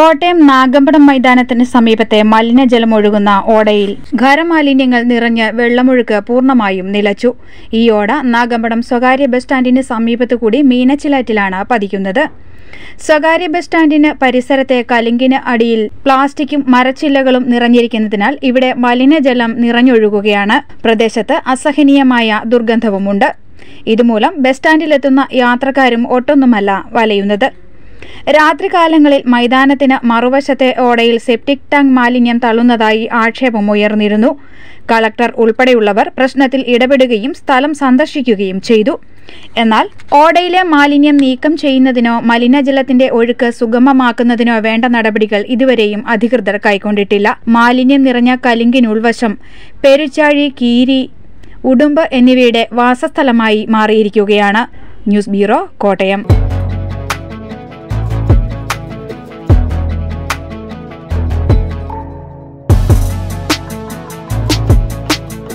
കോട്ടയം നാഗമ്പടം മൈതാനത്തിന് സമീപത്തെ മലിനജലം ഒഴുകുന്ന ഓടയിൽ ഖരമാലിന്യങ്ങൾ നിറഞ്ഞ് വെള്ളമൊഴുക്ക് പൂർണമായും നിലച്ചു. ഈ ഓട നാഗമ്പടം സ്വകാര്യ ബസ് സ്റ്റാൻഡിന് സമീപത്തു കൂടി മീനച്ചിലാറ്റിലാണ് പതിക്കുന്നത്. സ്വകാര്യ ബസ് സ്റ്റാൻഡിന് പരിസരത്തെ കലിങ്കിന് അടിയിൽ പ്ലാസ്റ്റിക്കും മരച്ചില്ലകളും നിറഞ്ഞിരിക്കുന്നതിനാൽ ഇവിടെ മലിനജലം നിറഞ്ഞൊഴുകുകയാണ്. പ്രദേശത്ത് അസഹനീയമായ ദുർഗന്ധവുമുണ്ട്. ഇതുമൂലം ബസ് സ്റ്റാൻഡിലെത്തുന്ന യാത്രക്കാരും ഒട്ടൊന്നുമല്ല വലയുന്നത്. രാത്രികാലങ്ങളിൽ മൈതാനത്തിന് മറുവശത്തെ ഓടയിൽ സെപ്റ്റിക് ടാങ്ക് മാലിന്യം തള്ളുന്നതായി ആക്ഷേപമുയർന്നിരുന്നു കളക്ടർ ഉൾപ്പെടെയുള്ളവർ പ്രശ്നത്തിൽ ഇടപെടുകയും സ്ഥലം സന്ദർശിക്കുകയും ചെയ്തു. എന്നാൽ ഓടയിലെ മാലിന്യം നീക്കം ചെയ്യുന്നതിനോ മലിനജലത്തിന്റെ ഒഴുക്ക് സുഗമമാക്കുന്നതിനോ വേണ്ട നടപടികൾ ഇതുവരെയും അധികൃതർ കൈക്കൊണ്ടിട്ടില്ല. മാലിന്യം നിറഞ്ഞ കലിങ്കിനുൾവശം പെരുച്ചാഴി കീരി ഉടുമ്പ് എന്നിവയുടെ വാസസ്ഥലമായി മാറിയിരിക്കുകയാണ്. News bureau Kottayam.